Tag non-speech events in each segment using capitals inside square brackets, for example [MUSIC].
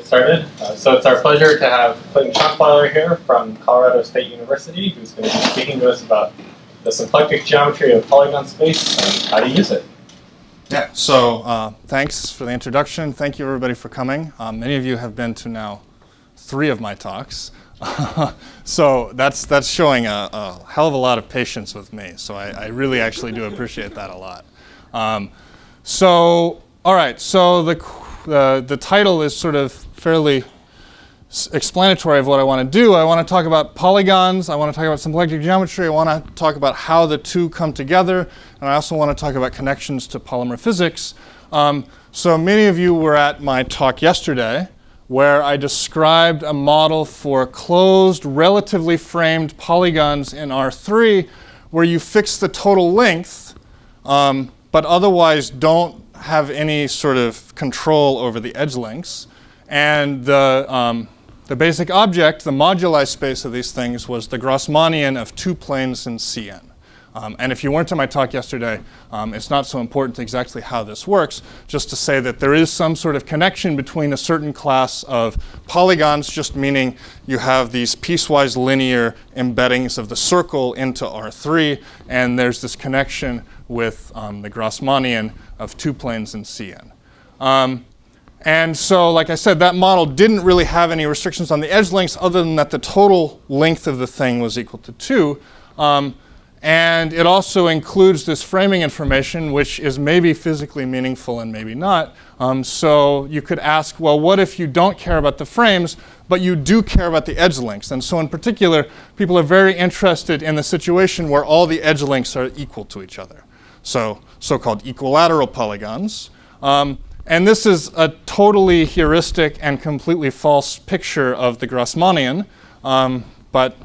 started. Uh, so it's our pleasure to have Clayton Shonkwiler here from Colorado State University, who's going to be speaking to us about the symplectic geometry of polygon space and how to use it. Yeah, so uh, thanks for the introduction. Thank you everybody for coming. Um, many of you have been to now three of my talks. [LAUGHS] so that's, that's showing a, a, hell of a lot of patience with me. So I, I really actually do appreciate that a lot. Um, so, all right, so the the, the title is sort of fairly explanatory of what I want to do. I want to talk about polygons. I want to talk about symplectic geometry. I want to talk about how the two come together. And I also want to talk about connections to polymer physics. Um, so many of you were at my talk yesterday where I described a model for closed, relatively framed polygons in R3 where you fix the total length, um, but otherwise don't have any sort of control over the edge lengths. And the, um, the basic object, the moduli space of these things, was the Grassmannian of two planes in Cn. Um, and if you weren't to my talk yesterday, um, it's not so important exactly how this works, just to say that there is some sort of connection between a certain class of polygons, just meaning you have these piecewise linear embeddings of the circle into R3, and there's this connection with um, the Grassmannian of two planes in Cn. Um, and so, like I said, that model didn't really have any restrictions on the edge lengths other than that the total length of the thing was equal to 2. Um, and it also includes this framing information, which is maybe physically meaningful and maybe not. Um, so you could ask, well, what if you don't care about the frames, but you do care about the edge lengths? And so in particular, people are very interested in the situation where all the edge lengths are equal to each other. So so-called equilateral polygons. Um, and this is a totally heuristic and completely false picture of the Grassmannian, um, but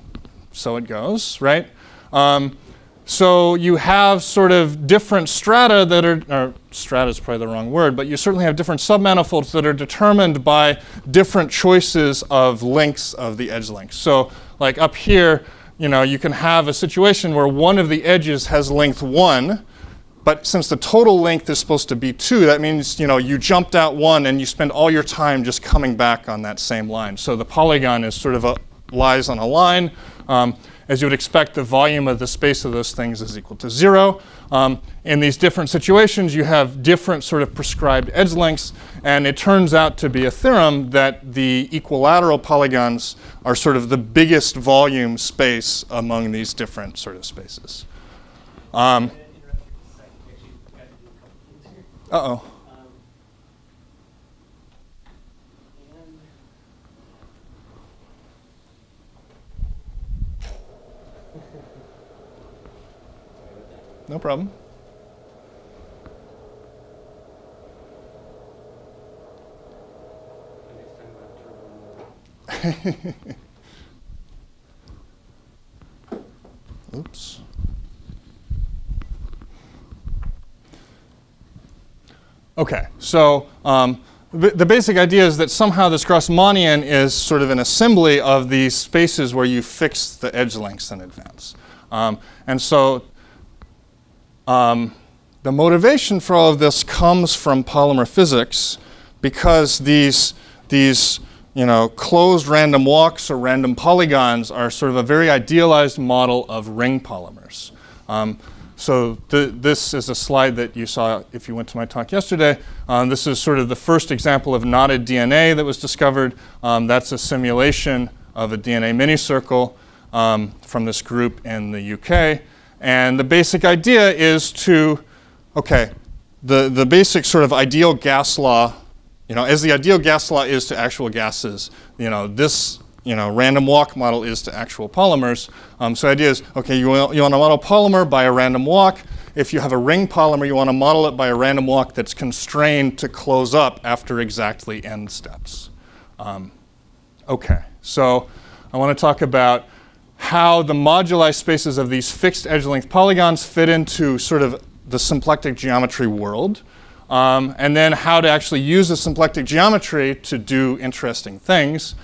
so it goes, right? Um, so you have sort of different strata that are, or strata is probably the wrong word, but you certainly have different submanifolds that are determined by different choices of lengths of the edge lengths. So like up here, you know, you can have a situation where one of the edges has length one, but since the total length is supposed to be two, that means you know you jumped out one and you spend all your time just coming back on that same line. So the polygon is sort of a, lies on a line. Um, as you would expect, the volume of the space of those things is equal to zero. Um, in these different situations, you have different sort of prescribed edge lengths, and it turns out to be a theorem that the equilateral polygons are sort of the biggest volume space among these different sort of spaces. Um, uh-oh. No problem. [LAUGHS] [LAUGHS] Oops. Okay, so um, the basic idea is that somehow this Grassmannian is sort of an assembly of these spaces where you fix the edge lengths in advance. Um, and so um, the motivation for all of this comes from polymer physics because these, these you know, closed random walks or random polygons are sort of a very idealized model of ring polymers. Um, so th this is a slide that you saw if you went to my talk yesterday. Um, this is sort of the first example of knotted DNA that was discovered. Um, that's a simulation of a DNA minicircle um, from this group in the UK. And the basic idea is to, okay, the, the basic sort of ideal gas law, you know, as the ideal gas law is to actual gases, you know, this you know, random walk model is to actual polymers. Um, so the idea is, okay, you want, you want to model polymer by a random walk. If you have a ring polymer, you want to model it by a random walk that's constrained to close up after exactly n steps. Um, okay, so I want to talk about how the moduli spaces of these fixed edge length polygons fit into sort of the symplectic geometry world. Um, and then how to actually use the symplectic geometry to do interesting things.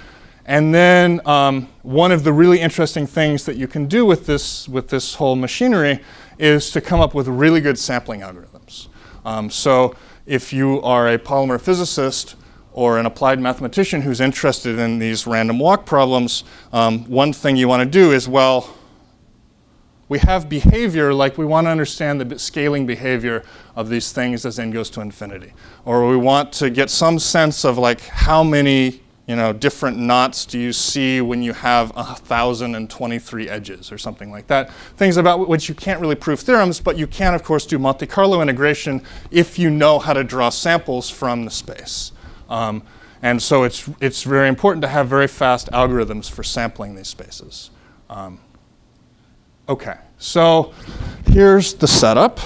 And then um, one of the really interesting things that you can do with this, with this whole machinery is to come up with really good sampling algorithms. Um, so if you are a polymer physicist, or an applied mathematician who's interested in these random walk problems, um, one thing you want to do is, well, we have behavior like we want to understand the scaling behavior of these things as n goes to infinity. Or we want to get some sense of like how many you know, different knots do you see when you have 1,023 edges or something like that? Things about which you can't really prove theorems, but you can, of course, do Monte Carlo integration if you know how to draw samples from the space. Um, and so it's, it's very important to have very fast algorithms for sampling these spaces. Um, okay, so here's the setup.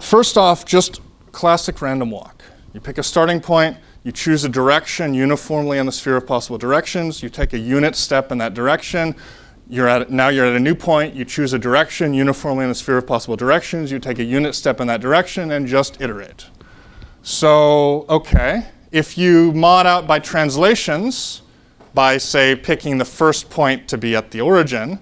First off, just classic random walk. You pick a starting point, you choose a direction uniformly on the sphere of possible directions. You take a unit step in that direction. You're at, now you're at a new point. You choose a direction uniformly in the sphere of possible directions. You take a unit step in that direction and just iterate. So, okay, if you mod out by translations, by say picking the first point to be at the origin,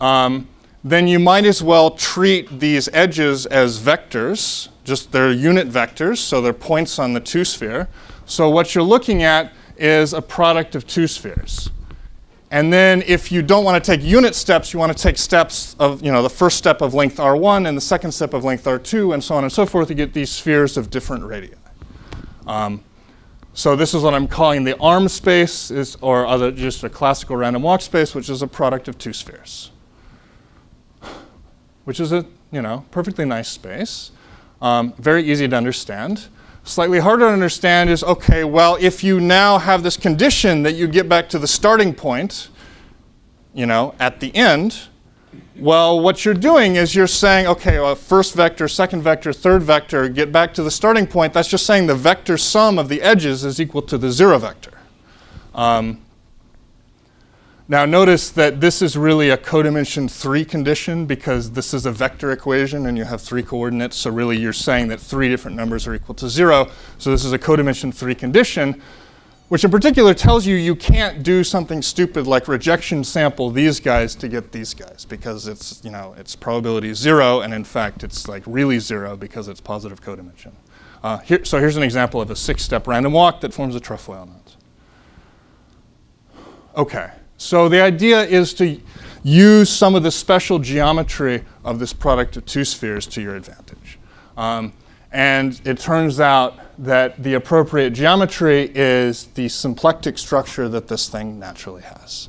um, then you might as well treat these edges as vectors, just they're unit vectors, so they're points on the two sphere. So what you're looking at is a product of two spheres. And then if you don't want to take unit steps, you want to take steps of, you know, the first step of length R1 and the second step of length R2 and so on and so forth, you get these spheres of different radii. Um, so this is what I'm calling the arm space, is, or other, just a classical random walk space, which is a product of two spheres, which is a, you know, perfectly nice space, um, very easy to understand. Slightly harder to understand is, okay, well, if you now have this condition that you get back to the starting point, you know, at the end, well, what you're doing is you're saying, okay, well, first vector, second vector, third vector, get back to the starting point. That's just saying the vector sum of the edges is equal to the zero vector. Um, now notice that this is really a codimension 3 condition because this is a vector equation and you have three coordinates. So really you're saying that three different numbers are equal to 0. So this is a codimension 3 condition, which in particular tells you you can't do something stupid like rejection sample these guys to get these guys because it's, you know, its probability 0 and in fact it's like really 0 because it's positive codimension. Uh, here, so here's an example of a six-step random walk that forms a trefoil knot. Okay. So the idea is to use some of the special geometry of this product of two spheres to your advantage. Um, and it turns out that the appropriate geometry is the symplectic structure that this thing naturally has.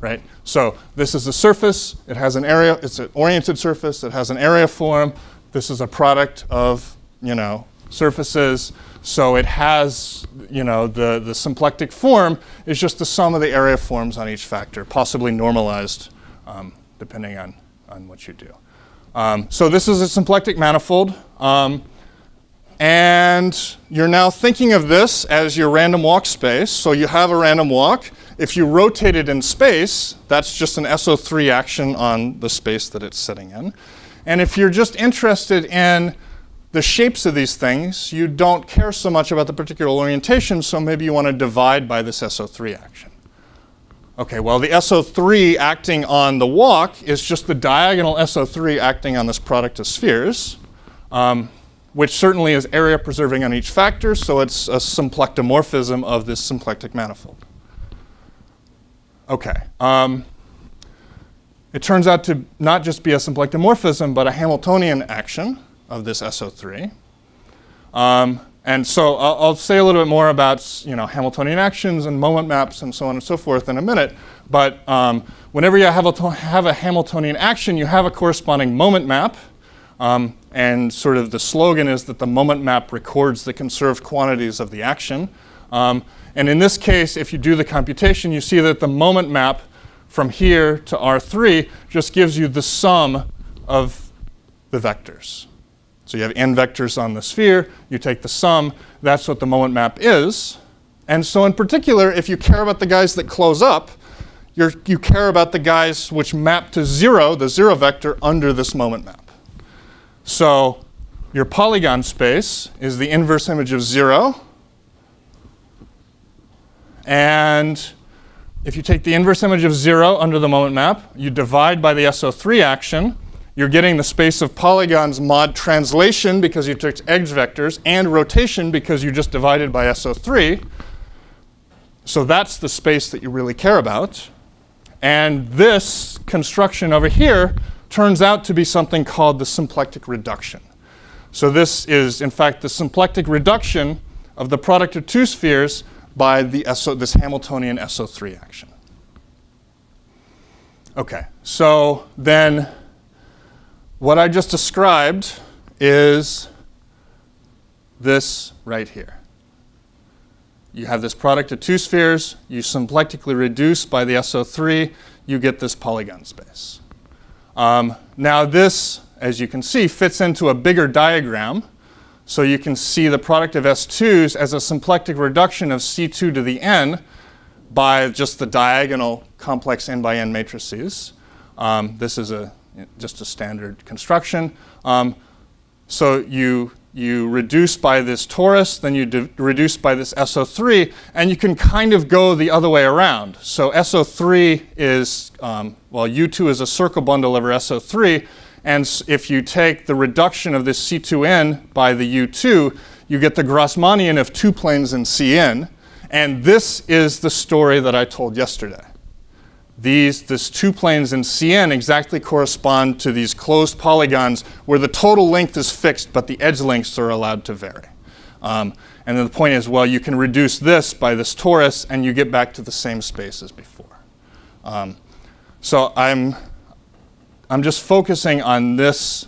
Right? So this is a surface, it has an area, it's an oriented surface, it has an area form. This is a product of, you know, surfaces. So it has, you know, the, the symplectic form is just the sum of the area forms on each factor, possibly normalized um, depending on, on what you do. Um, so this is a symplectic manifold. Um, and you're now thinking of this as your random walk space. So you have a random walk. If you rotate it in space, that's just an SO3 action on the space that it's sitting in. And if you're just interested in the shapes of these things, you don't care so much about the particular orientation, so maybe you want to divide by this SO3 action. Okay, well, the SO3 acting on the walk is just the diagonal SO3 acting on this product of spheres, um, which certainly is area preserving on each factor, so it's a symplectomorphism of this symplectic manifold. Okay. Um, it turns out to not just be a symplectomorphism, but a Hamiltonian action of this SO3. Um, and so I'll, I'll, say a little bit more about you know, Hamiltonian actions and moment maps and so on and so forth in a minute. But um, whenever you have a, have a, Hamiltonian action, you have a corresponding moment map. Um, and sort of the slogan is that the moment map records the conserved quantities of the action. Um, and in this case, if you do the computation, you see that the moment map from here to R3 just gives you the sum of the vectors. So you have n vectors on the sphere, you take the sum, that's what the moment map is. And so in particular, if you care about the guys that close up, you care about the guys which map to zero, the zero vector, under this moment map. So your polygon space is the inverse image of zero. And if you take the inverse image of zero under the moment map, you divide by the SO3 action, you're getting the space of polygons mod translation because you took edge vectors and rotation because you just divided by SO3. So that's the space that you really care about. And this construction over here turns out to be something called the symplectic reduction. So this is, in fact, the symplectic reduction of the product of two spheres by the SO, this Hamiltonian SO3 action. Okay, so then what I just described is this right here. You have this product of two spheres, you symplectically reduce by the SO3, you get this polygon space. Um, now this, as you can see, fits into a bigger diagram. So you can see the product of S2s as a symplectic reduction of C2 to the n by just the diagonal complex n by n matrices. Um, this is a just a standard construction. Um, so you, you reduce by this torus, then you reduce by this SO3, and you can kind of go the other way around. So SO3 is, um, well, U2 is a circle bundle over SO3, and if you take the reduction of this C2n by the U2, you get the Grassmannian of two planes in Cn, and this is the story that I told yesterday these this two planes in Cn exactly correspond to these closed polygons where the total length is fixed, but the edge lengths are allowed to vary. Um, and then the point is, well, you can reduce this by this torus, and you get back to the same space as before. Um, so I'm, I'm just focusing on this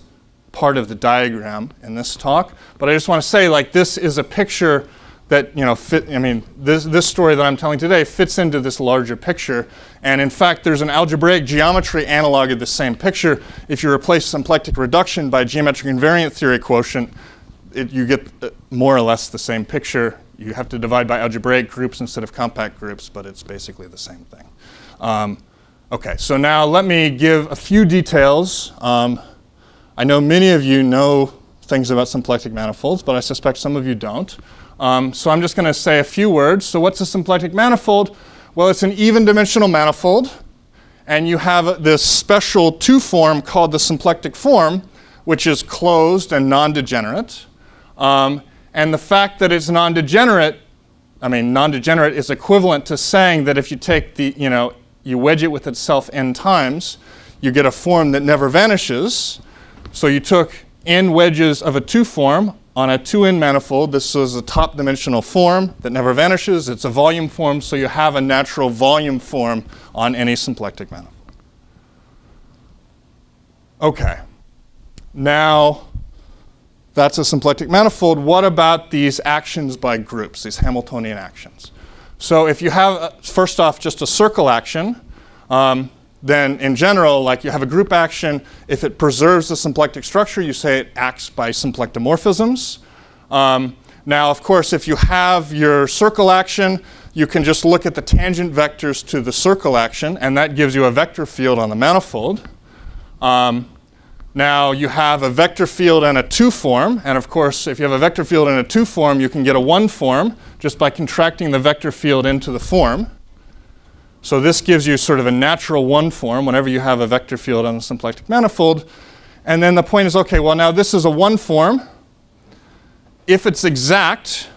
part of the diagram in this talk, but I just want to say, like, this is a picture that you know fit i mean this, this story that i'm telling today fits into this larger picture. And in fact there's an algebraic geometry analog of the same picture. If you replace symplectic reduction by geometric invariant theory quotient it, you get uh, more or less the same picture. You have to divide by algebraic groups instead of compact groups but it's basically the same thing. Um, okay so now let me give a few details. Um, i know many of you know things about symplectic manifolds but i suspect some of you don't um, so I'm just going to say a few words. So what's a symplectic manifold? Well, it's an even dimensional manifold. And you have this special two form called the symplectic form, which is closed and non-degenerate. Um, and the fact that it's non-degenerate, I mean, non-degenerate is equivalent to saying that if you take the, you know, you wedge it with itself n times, you get a form that never vanishes. So you took n wedges of a two form on a 2n manifold, this is a top dimensional form that never vanishes. It's a volume form, so you have a natural volume form on any symplectic manifold. Okay. Now, that's a symplectic manifold. What about these actions by groups, these Hamiltonian actions? So if you have, uh, first off, just a circle action, um, then in general, like you have a group action, if it preserves the symplectic structure, you say it acts by symplectomorphisms. Um, now, of course, if you have your circle action, you can just look at the tangent vectors to the circle action, and that gives you a vector field on the manifold. Um, now, you have a vector field and a two form, and of course, if you have a vector field and a two form, you can get a one form just by contracting the vector field into the form. So this gives you sort of a natural one form whenever you have a vector field on a symplectic manifold. And then the point is, okay, well now this is a one form. If it's exact,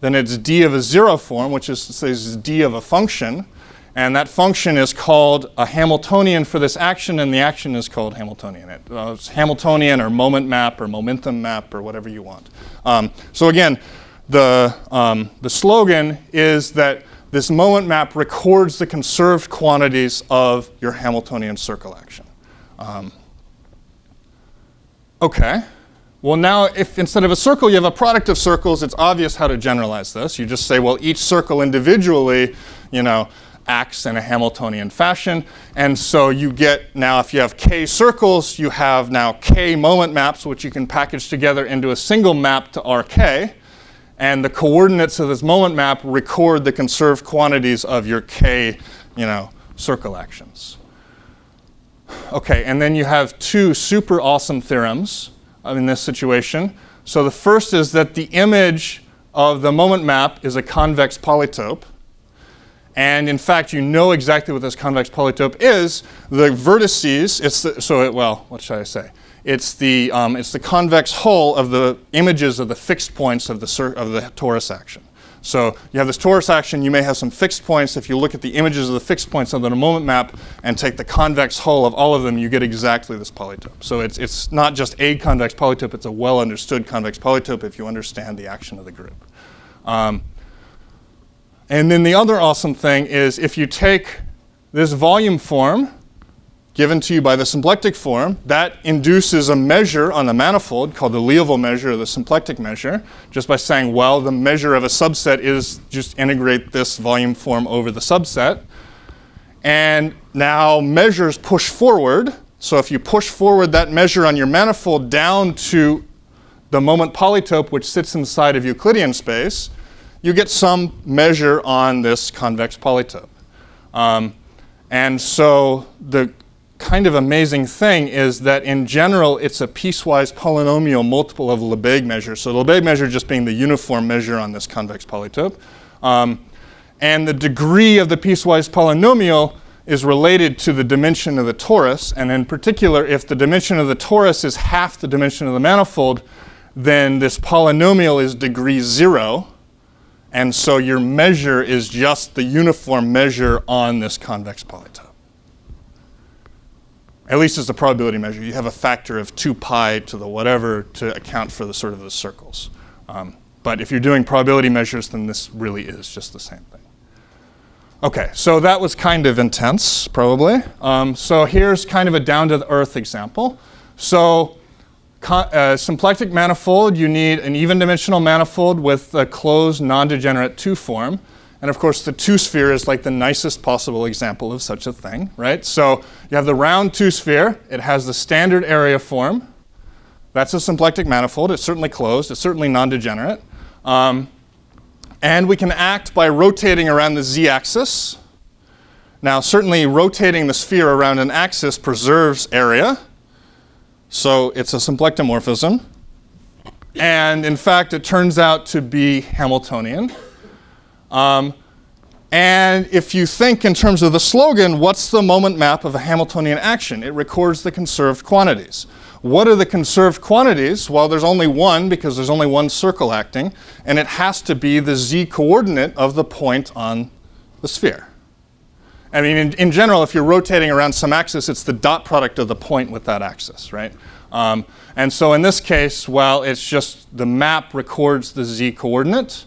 then it's d of a zero form, which is says d of a function. And that function is called a Hamiltonian for this action, and the action is called Hamiltonian. It, uh, it's Hamiltonian or moment map or momentum map or whatever you want. Um, so again, the, um, the slogan is that this moment map records the conserved quantities of your Hamiltonian circle action. Um, okay. Well, now, if instead of a circle you have a product of circles, it's obvious how to generalize this. You just say, well, each circle individually, you know, acts in a Hamiltonian fashion. And so you get now, if you have k circles, you have now k moment maps, which you can package together into a single map to Rk. And the coordinates of this moment map record the conserved quantities of your k, you know, circle actions. Okay, and then you have two super awesome theorems uh, in this situation. So the first is that the image of the moment map is a convex polytope. And in fact, you know exactly what this convex polytope is. The vertices, it's the, so it, well, what should I say? It's the, um, it's the convex hull of the images of the fixed points of the, of the torus action. So you have this torus action, you may have some fixed points. If you look at the images of the fixed points on the moment map and take the convex hull of all of them, you get exactly this polytope. So it's, it's not just a convex polytope, it's a well understood convex polytope if you understand the action of the group. Um, and then the other awesome thing is if you take this volume form given to you by the symplectic form, that induces a measure on the manifold called the Liouville measure or the symplectic measure, just by saying, well, the measure of a subset is just integrate this volume form over the subset. And now measures push forward. So if you push forward that measure on your manifold down to the moment polytope, which sits inside of Euclidean space, you get some measure on this convex polytope. Um, and so the kind of amazing thing is that in general, it's a piecewise polynomial multiple of Lebesgue measure. So Lebesgue measure just being the uniform measure on this convex polytope. Um, and the degree of the piecewise polynomial is related to the dimension of the torus. And in particular, if the dimension of the torus is half the dimension of the manifold, then this polynomial is degree zero. And so your measure is just the uniform measure on this convex polytope at least as a probability measure, you have a factor of 2 pi to the whatever to account for the sort of the circles. Um, but if you're doing probability measures, then this really is just the same thing. Okay, so that was kind of intense, probably. Um, so here's kind of a down-to-the-earth example. So uh, symplectic manifold, you need an even-dimensional manifold with a closed non-degenerate 2 form. And of course, the two sphere is like the nicest possible example of such a thing, right? So you have the round two sphere. It has the standard area form. That's a symplectic manifold. It's certainly closed. It's certainly non-degenerate. Um, and we can act by rotating around the z-axis. Now, certainly rotating the sphere around an axis preserves area. So it's a symplectomorphism. And in fact, it turns out to be Hamiltonian. Um, and if you think in terms of the slogan, what's the moment map of a Hamiltonian action? It records the conserved quantities. What are the conserved quantities? Well, there's only one because there's only one circle acting, and it has to be the z coordinate of the point on the sphere. I mean, in, in general, if you're rotating around some axis, it's the dot product of the point with that axis, right? Um, and so in this case, well, it's just the map records the z coordinate.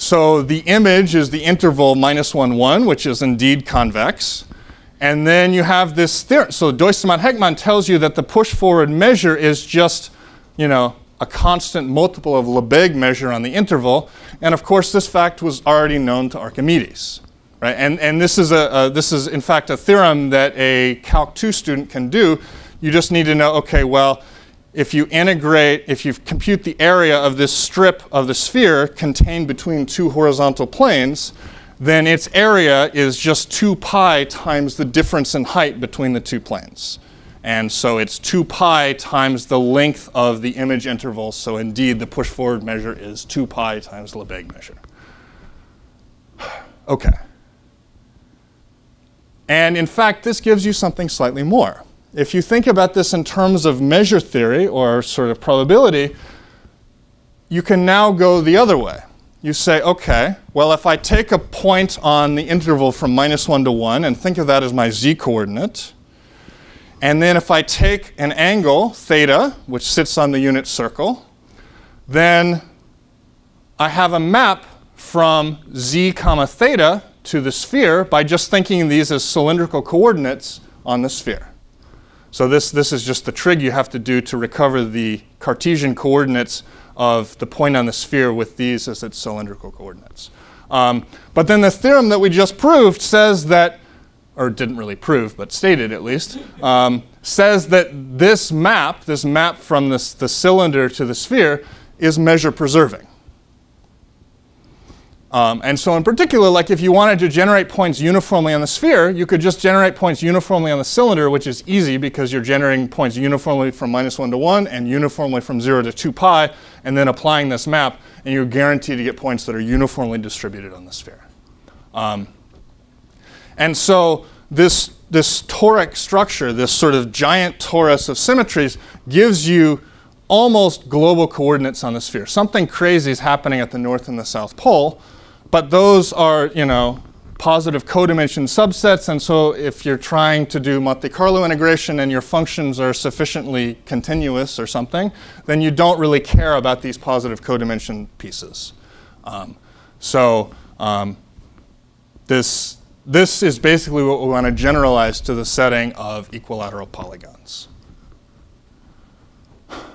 So the image is the interval minus 1, 1, which is indeed convex. And then you have this theorem. So Duistermaat-Heckman tells you that the push forward measure is just, you know, a constant multiple of Lebesgue measure on the interval. And of course, this fact was already known to Archimedes. Right? And, and this, is a, a, this is, in fact, a theorem that a Calc 2 student can do. You just need to know, okay, well, if you integrate, if you compute the area of this strip of the sphere contained between two horizontal planes, then its area is just 2 pi times the difference in height between the two planes. And so it's 2 pi times the length of the image interval. So indeed, the push forward measure is 2 pi times Lebesgue measure. [SIGHS] okay. And in fact, this gives you something slightly more if you think about this in terms of measure theory or sort of probability, you can now go the other way. You say, okay, well, if I take a point on the interval from minus 1 to 1 and think of that as my z coordinate, and then if I take an angle, theta, which sits on the unit circle, then I have a map from z comma theta to the sphere by just thinking these as cylindrical coordinates on the sphere. So this, this is just the trig you have to do to recover the Cartesian coordinates of the point on the sphere with these as its cylindrical coordinates. Um, but then the theorem that we just proved says that, or didn't really prove, but stated at least, um, says that this map, this map from this, the cylinder to the sphere, is measure preserving. Um, and so in particular, like if you wanted to generate points uniformly on the sphere, you could just generate points uniformly on the cylinder, which is easy because you're generating points uniformly from minus 1 to 1 and uniformly from 0 to 2 pi, and then applying this map, and you're guaranteed to get points that are uniformly distributed on the sphere. Um, And so this, this toric structure, this sort of giant torus of symmetries, gives you almost global coordinates on the sphere. Something crazy is happening at the north and the south pole, but those are, you know, positive codimension subsets, and so if you're trying to do Monte Carlo integration and your functions are sufficiently continuous or something, then you don't really care about these positive codimension pieces. Um, so um, this, this is basically what we want to generalize to the setting of equilateral polygons.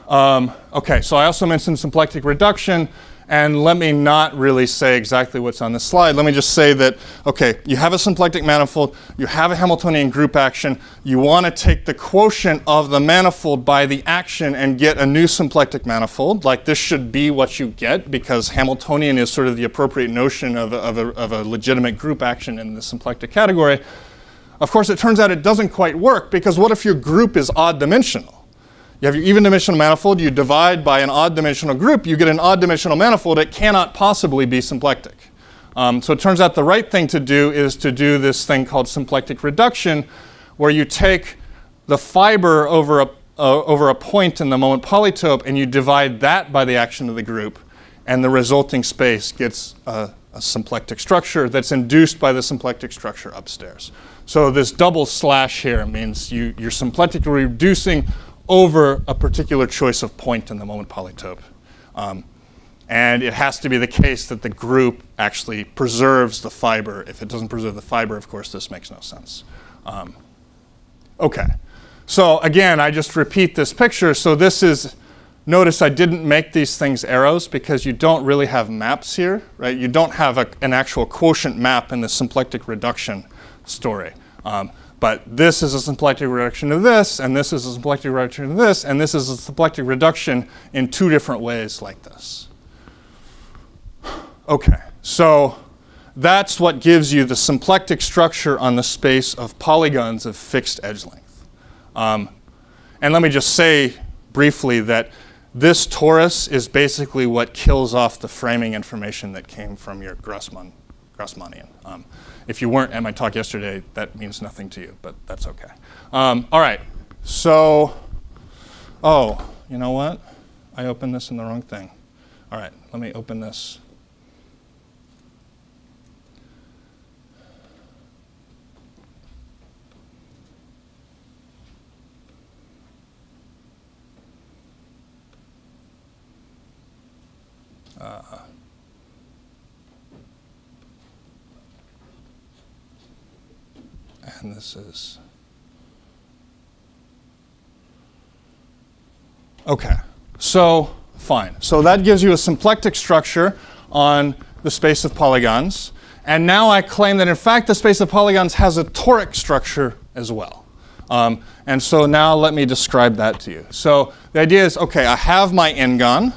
Um, okay, so I also mentioned symplectic reduction. And let me not really say exactly what's on the slide. Let me just say that, okay, you have a symplectic manifold, you have a Hamiltonian group action, you want to take the quotient of the manifold by the action and get a new symplectic manifold. Like this should be what you get because Hamiltonian is sort of the appropriate notion of a, of a, of a legitimate group action in the symplectic category. Of course, it turns out it doesn't quite work because what if your group is odd dimensional? You have your even dimensional manifold, you divide by an odd dimensional group, you get an odd dimensional manifold. It cannot possibly be symplectic. Um, so it turns out the right thing to do is to do this thing called symplectic reduction, where you take the fiber over a, uh, over a point in the moment polytope and you divide that by the action of the group, and the resulting space gets a, a symplectic structure that's induced by the symplectic structure upstairs. So this double slash here means you, you're symplectically reducing over a particular choice of point in the moment polytope. Um, and it has to be the case that the group actually preserves the fiber. If it doesn't preserve the fiber, of course, this makes no sense. Um, okay. So again, I just repeat this picture. So this is, notice I didn't make these things arrows because you don't really have maps here, right? You don't have a, an actual quotient map in the symplectic reduction story. Um, but this is a symplectic reduction of this, and this is a symplectic reduction of this, and this is a symplectic reduction in two different ways like this. Okay, so that's what gives you the symplectic structure on the space of polygons of fixed edge length. Um, and let me just say briefly that this torus is basically what kills off the framing information that came from your Grassmann, Grassmannian. Um, if you weren't at my talk yesterday, that means nothing to you, but that's okay. Um, all right, so, oh, you know what? I opened this in the wrong thing. All right, let me open this. Uh, is. Okay, so fine. So that gives you a symplectic structure on the space of polygons. And now I claim that in fact the space of polygons has a toric structure as well. Um, and so now let me describe that to you. So the idea is, okay, I have my n-gon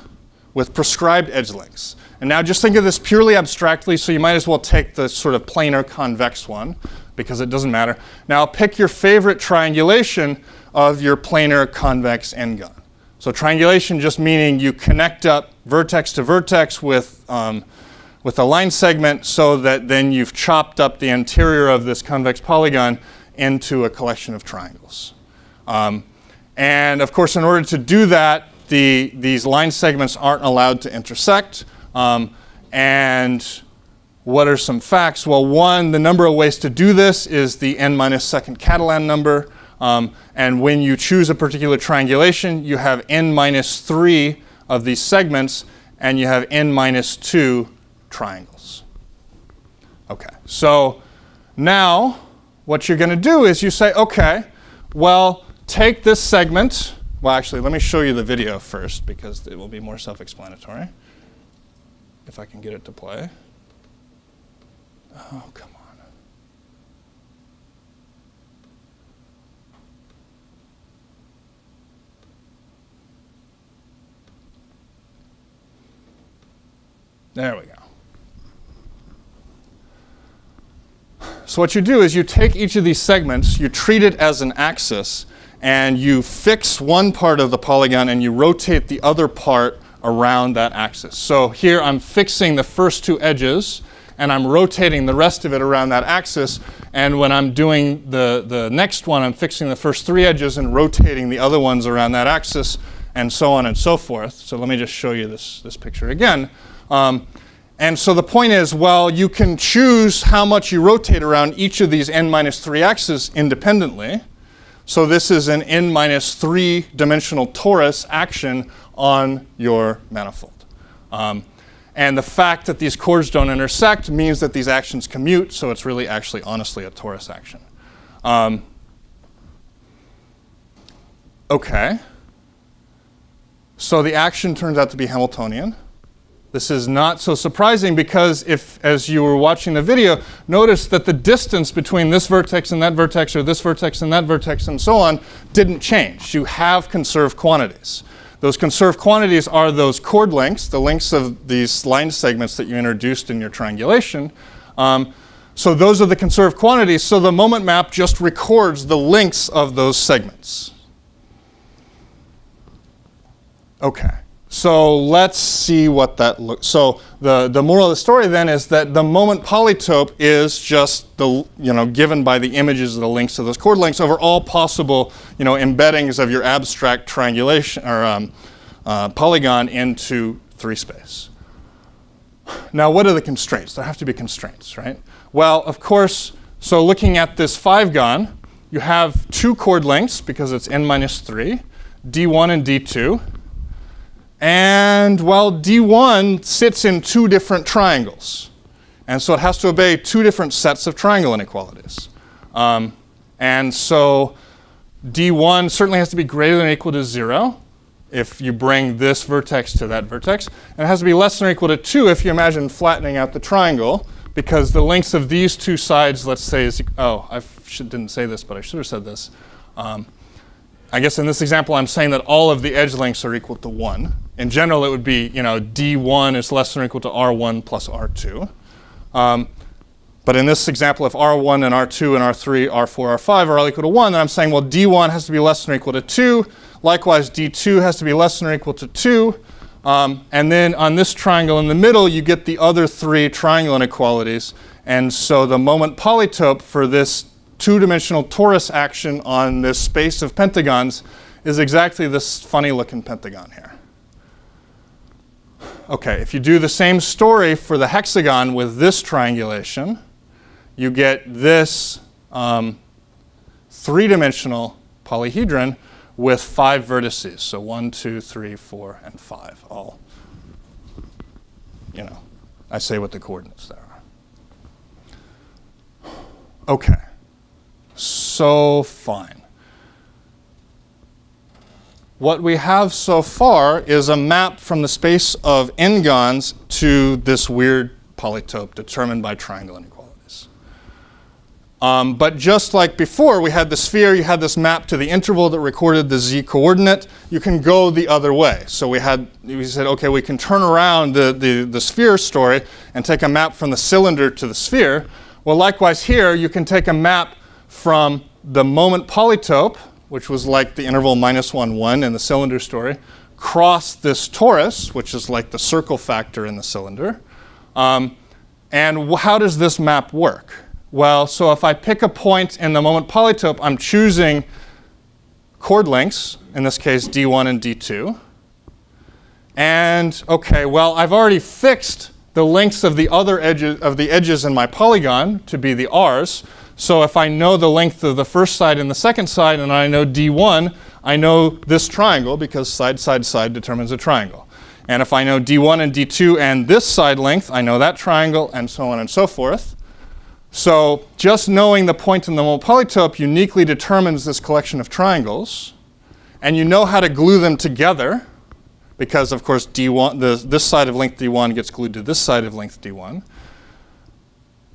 with prescribed edge lengths. And now just think of this purely abstractly, so you might as well take the sort of planar convex one because it doesn't matter. Now pick your favorite triangulation of your planar convex n-gon. So triangulation just meaning you connect up vertex to vertex with, um, with a line segment so that then you've chopped up the interior of this convex polygon into a collection of triangles. Um, and of course, in order to do that, the, these line segments aren't allowed to intersect. Um, and what are some facts? Well, one, the number of ways to do this is the n minus second Catalan number. Um, and when you choose a particular triangulation, you have n minus 3 of these segments, and you have n minus 2 triangles. Okay, so now what you're going to do is you say, okay, well, take this segment. Well, actually, let me show you the video first because it will be more self-explanatory. If I can get it to play. Oh, come on. There we go. So what you do is you take each of these segments, you treat it as an axis, and you fix one part of the polygon and you rotate the other part around that axis. So here I'm fixing the first two edges, and I'm rotating the rest of it around that axis. And when I'm doing the, the next one, I'm fixing the first three edges and rotating the other ones around that axis, and so on and so forth. So let me just show you this, this picture again. Um, and so the point is, well, you can choose how much you rotate around each of these n minus 3 axes independently. So this is an n minus 3 dimensional torus action on your manifold. Um, and the fact that these chords don't intersect means that these actions commute, so it's really actually honestly a torus action. Um, okay. So the action turns out to be Hamiltonian. This is not so surprising because if, as you were watching the video, notice that the distance between this vertex and that vertex or this vertex and that vertex and so on didn't change. You have conserved quantities. Those conserved quantities are those chord lengths, the lengths of these line segments that you introduced in your triangulation. Um, so those are the conserved quantities. So the moment map just records the lengths of those segments. Okay. So let's see what that looks. So the, the moral of the story then is that the moment polytope is just the you know given by the images of the links to those chord lengths over all possible you know embeddings of your abstract triangulation or um, uh, polygon into three space. Now, what are the constraints? There have to be constraints, right? Well, of course. So looking at this five gon, you have two chord lengths because it's n minus three, d1 and d2. And well, D1 sits in two different triangles. And so it has to obey two different sets of triangle inequalities. Um, and so D1 certainly has to be greater than or equal to 0 if you bring this vertex to that vertex. And it has to be less than or equal to 2 if you imagine flattening out the triangle, because the lengths of these two sides, let's say, is, oh, I didn't say this, but I should have said this. Um, I guess in this example, I'm saying that all of the edge lengths are equal to 1. In general, it would be, you know, D1 is less than or equal to R1 plus R2. Um, but in this example, if R1 and R2 and R3, R4, R5 are all equal to 1, then I'm saying, well, D1 has to be less than or equal to 2. Likewise, D2 has to be less than or equal to 2. Um, and then on this triangle in the middle, you get the other three triangle inequalities. And so the moment polytope for this two-dimensional torus action on this space of pentagons is exactly this funny looking pentagon here. Okay, if you do the same story for the hexagon with this triangulation, you get this um, three-dimensional polyhedron with five vertices. So one, two, three, four, and five, all, you know, I say what the coordinates there are. Okay so fine. What we have so far is a map from the space of n-gons to this weird polytope determined by triangle inequalities. Um, but just like before, we had the sphere, you had this map to the interval that recorded the z coordinate. You can go the other way. So we had, we said, okay, we can turn around the, the, the sphere story and take a map from the cylinder to the sphere. Well, likewise here, you can take a map from the moment polytope, which was like the interval minus 1, 1 in the cylinder story, cross this torus, which is like the circle factor in the cylinder. Um, and how does this map work? Well, so if I pick a point in the moment polytope, I'm choosing chord lengths, in this case D1 and D2. And okay, well, I've already fixed the lengths of the other edges of the edges in my polygon to be the R's. So if I know the length of the first side and the second side, and I know D1, I know this triangle because side, side, side determines a triangle. And if I know D1 and D2 and this side length, I know that triangle, and so on and so forth. So just knowing the point in the polytope uniquely determines this collection of triangles. And you know how to glue them together because, of course, D1, the, this side of length D1 gets glued to this side of length D1.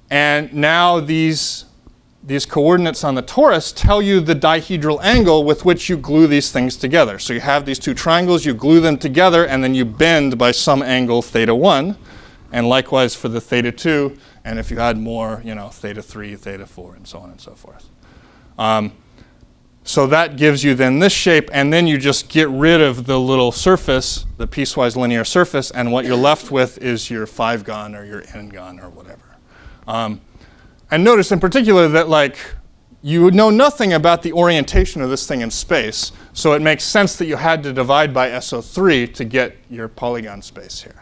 And now these these coordinates on the torus tell you the dihedral angle with which you glue these things together. So you have these two triangles, you glue them together, and then you bend by some angle theta 1. And likewise for the theta 2, and if you had more, you know, theta 3, theta 4, and so on and so forth. Um, so that gives you then this shape, and then you just get rid of the little surface, the piecewise linear surface, and what you're left with is your 5 gon or your n gon or whatever. Um, and notice in particular that like you know nothing about the orientation of this thing in space, so it makes sense that you had to divide by SO3 to get your polygon space here.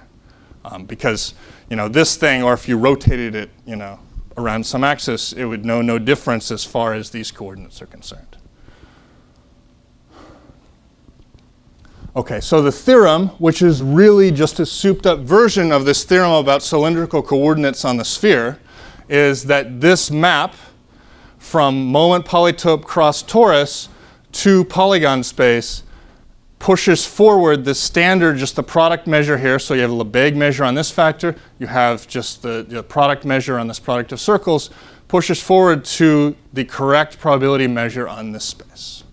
Um, because you know this thing, or if you rotated it, you know, around some axis, it would know no difference as far as these coordinates are concerned. Okay, so the theorem, which is really just a souped up version of this theorem about cylindrical coordinates on the sphere, is that this map from moment polytope cross torus to polygon space pushes forward the standard, just the product measure here. So you have a Lebesgue measure on this factor. You have just the, the, product measure on this product of circles. Pushes forward to the correct probability measure on this space,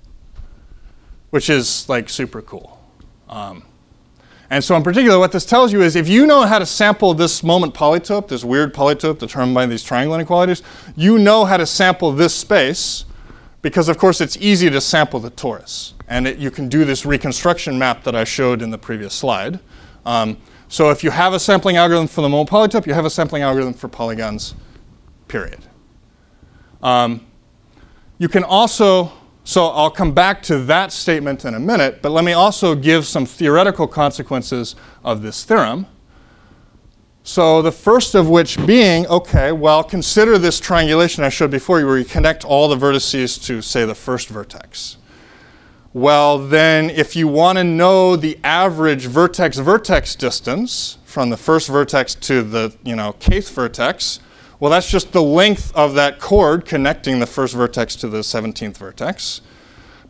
which is like super cool. Um, and so in particular, what this tells you is if you know how to sample this moment polytope, this weird polytope determined by these triangle inequalities, you know how to sample this space because of course it's easy to sample the torus. And it, you can do this reconstruction map that I showed in the previous slide. Um, so if you have a sampling algorithm for the moment polytope, you have a sampling algorithm for polygons, period. Um, you can also, so I'll come back to that statement in a minute, but let me also give some theoretical consequences of this theorem. So the first of which being, okay, well, consider this triangulation I showed before you where you connect all the vertices to, say, the first vertex. Well, then if you want to know the average vertex-vertex distance from the first vertex to the, you know, kth vertex, well, that's just the length of that chord connecting the first vertex to the 17th vertex.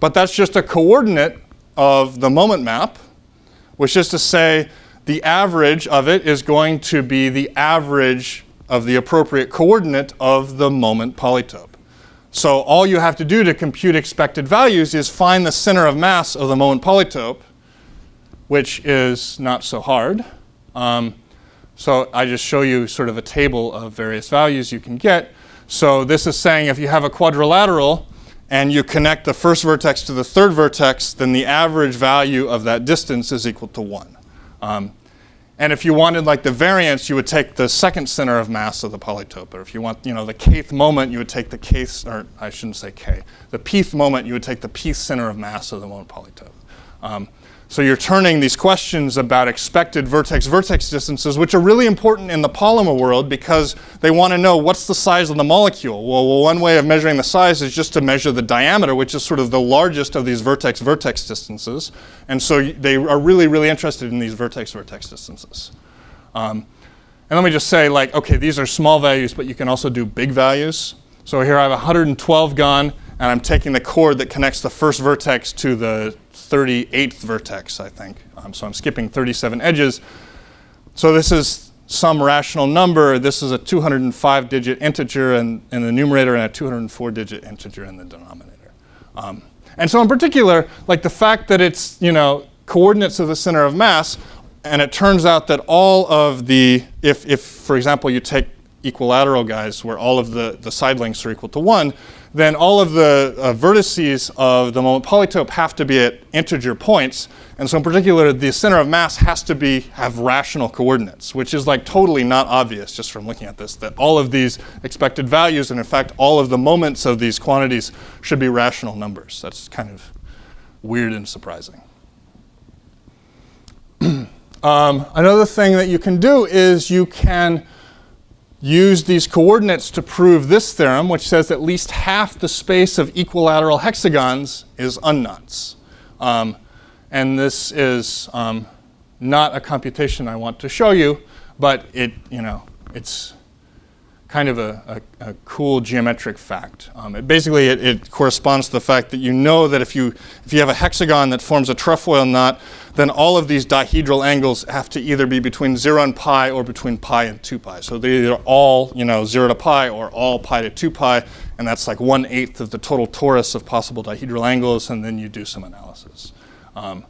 But that's just a coordinate of the moment map, which is to say the average of it is going to be the average of the appropriate coordinate of the moment polytope. So all you have to do to compute expected values is find the center of mass of the moment polytope, which is not so hard. Um, so I just show you sort of a table of various values you can get. So this is saying if you have a quadrilateral and you connect the first vertex to the third vertex, then the average value of that distance is equal to 1. Um, and if you wanted like the variance, you would take the second center of mass of the polytope. Or if you want, you know, the kth moment, you would take the kth, or I shouldn't say k, the pth moment, you would take the pth center of mass of the moment polytope. Um, so you're turning these questions about expected vertex-vertex distances, which are really important in the polymer world because they want to know what's the size of the molecule. Well, one way of measuring the size is just to measure the diameter, which is sort of the largest of these vertex-vertex distances. And so they are really, really interested in these vertex-vertex distances. Um, and let me just say, like, okay, these are small values, but you can also do big values. So here I have 112 gon, and I'm taking the chord that connects the first vertex to the 38th vertex, I think. Um, so I'm skipping 37 edges. So this is some rational number. This is a 205 digit integer in, in the numerator and a 204 digit integer in the denominator. Um, and so in particular, like the fact that it's, you know, coordinates of the center of mass, and it turns out that all of the, if, if for example, you take equilateral guys where all of the, the side lengths are equal to 1, then all of the uh, vertices of the moment polytope have to be at integer points. And so in particular, the center of mass has to be have rational coordinates, which is like totally not obvious just from looking at this, that all of these expected values, and in fact, all of the moments of these quantities should be rational numbers. That's kind of weird and surprising. [CLEARS THROAT] um, another thing that you can do is you can use these coordinates to prove this theorem, which says at least half the space of equilateral hexagons is unknots. Um, and this is um, not a computation I want to show you, but it, you know, it's kind of a, a, a cool geometric fact. Um, it basically, it, it, corresponds to the fact that you know that if you, if you have a hexagon that forms a trefoil knot, then all of these dihedral angles have to either be between 0 and pi or between pi and 2 pi. So they're either all, you know, 0 to pi or all pi to 2 pi, and that's like one-eighth of the total torus of possible dihedral angles, and then you do some analysis. Um,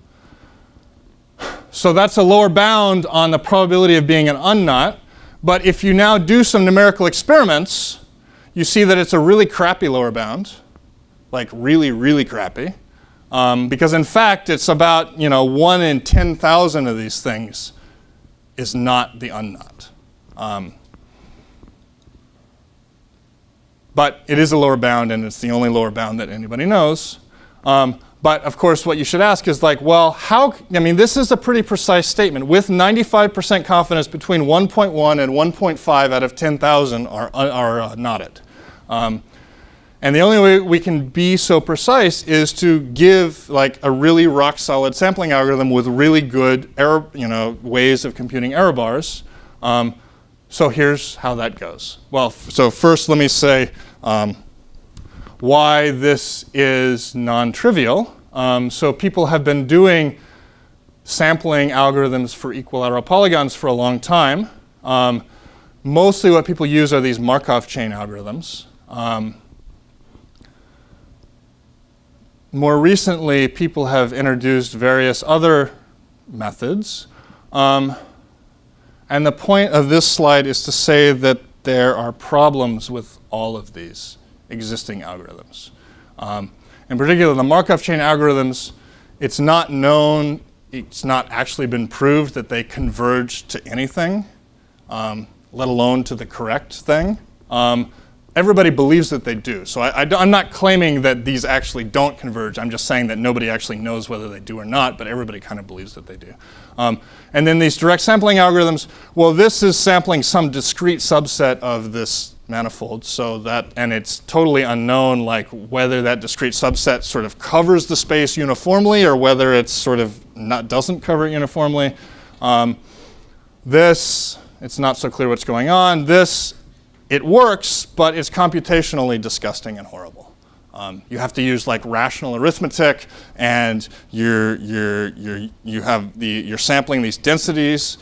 so that's a lower bound on the probability of being an unknot. But if you now do some numerical experiments, you see that it's a really crappy lower bound, like really, really crappy. Um, because in fact, it's about you know one in 10,000 of these things is not the unknot. Um, but it is a lower bound, and it's the only lower bound that anybody knows. Um, but of course, what you should ask is like, well, how? I mean, this is a pretty precise statement. With 95% confidence, between 1.1 and 1.5 out of 10,000 are, are uh, knotted. Um, and the only way we can be so precise is to give like a really rock solid sampling algorithm with really good error, you know, ways of computing error bars. Um, so here's how that goes. Well, so first let me say um, why this is non-trivial. Um, so people have been doing sampling algorithms for equilateral polygons for a long time. Um, mostly what people use are these Markov chain algorithms. Um, more recently, people have introduced various other methods. Um, and the point of this slide is to say that there are problems with all of these existing algorithms. Um, in particular, the Markov chain algorithms, it's not known, it's not actually been proved that they converge to anything, um, let alone to the correct thing. Um, everybody believes that they do. So I, am not claiming that these actually don't converge. I'm just saying that nobody actually knows whether they do or not, but everybody kind of believes that they do. Um, and then these direct sampling algorithms, well, this is sampling some discrete subset of this manifold. So that, and it's totally unknown, like whether that discrete subset sort of covers the space uniformly or whether it's sort of not doesn't cover it uniformly. Um, this, it's not so clear what's going on. This it works, but it's computationally disgusting and horrible. Um, you have to use like rational arithmetic, and you're, you're, you're, you have the, you're sampling these densities,